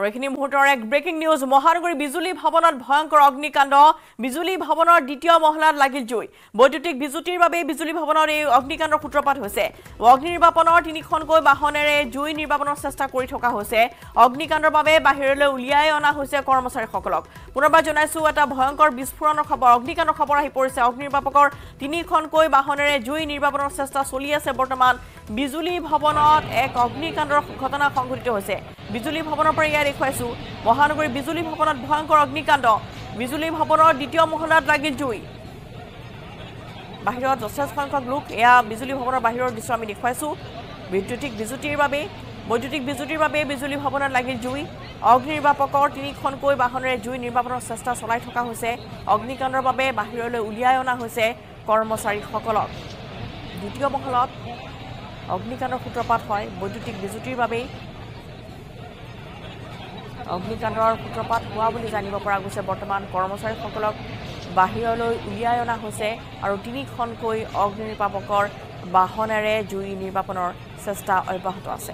আৰু এইখিনি মুহূৰ্তৰ এক ব্ৰেকিং নিউজ মহানগৰী বিজুলী ভৱনত ভয়ংকৰ অগ্নিকাণ্ড। বিজুলী ভৱনৰ দ্বিতীয় মহলাত লাগিল জুই। বৈদ্যুতিক বিজুতিৰ বাবে বিজুলী ভৱনত এই অগ্নিকাণ্ডৰ সূত্ৰপাত হৈছে। অগ্নি নিৰ্বাপনৰ তিনিখনকৈ বাহনেৰে জুই নিৰ্বাপনৰ চেষ্টা কৰি থকা হৈছে। অগ্নিকাণ্ডৰ বাবে বাহিৰলৈ উলিয়াই অনা হৈছে কৰ্মচাৰীসকলক। পুনৰবাৰ জনাইছো এটা ভয়ংকৰ বিস্ফোৰণৰ খবৰ অগ্নিকাণ্ডৰ খবৰ আহি পৰিছে। অগ্নি নিৰ্বাপকৰ তিনিখনকৈ বাহনেৰে জুই নিৰ্বাপনৰ চেষ্টা চলি আছে বৰ্তমান। বিজুলী ভৱনত এক অগ্নিকাণ্ডৰ ঘটনা সংঘটিত হৈছে। বিজুলী ভৱনৰ পৰা ইয়াত দেখুৱাইছো মহানগৰী বিজুলী ভৱনত ভয়ংকৰ অগ্নিকাণ্ড। বিজুলী ভৱনৰ দ্বিতীয় মহলাত লাগিল জুই। বাহিৰত যথেষ্ট সংখ্যক লোক এয়া বিজুলী ভৱনৰ বাহিৰৰ দৃশ্য আমি দেখুৱাইছো। বৈদ্যুতিক বিজুতিৰ বাবে বৈদ্যুতিক বিজুতিৰ বাবে বিজুলী ভৱনত লাগিল জুই। অগ্নি নিৰ্বাপকৰ তিনিখনকৈ বাহনেৰে জুই নিৰ্বাপনৰ চেষ্টা চলাই থকা হৈছে। অগ্নিকাণ্ডৰ বাবে বাহিৰলৈ উলিয়াই অনা হৈছে কৰ্মচাৰীসকলক। দ্বিতীয় মহলত অগ্নিকাণ্ডৰ সূত্ৰপাত হয় বৈদ্যুতিক বিজুতিৰ বাবেই। অগ্নিকাণ্ডৰ সূত্ৰপাত হোৱা বুলি জানিব পৰা গৈছে বৰ্তমান। কৰ্মচাৰীসকলক বাহিৰলৈ উলিয়াই অনা হৈছে আৰু তিনিখনকৈ অগ্নি নিৰ্বাপকৰ বাহনেৰে জুই নিৰ্বাপনৰ চেষ্টা অব্যাহত আছে।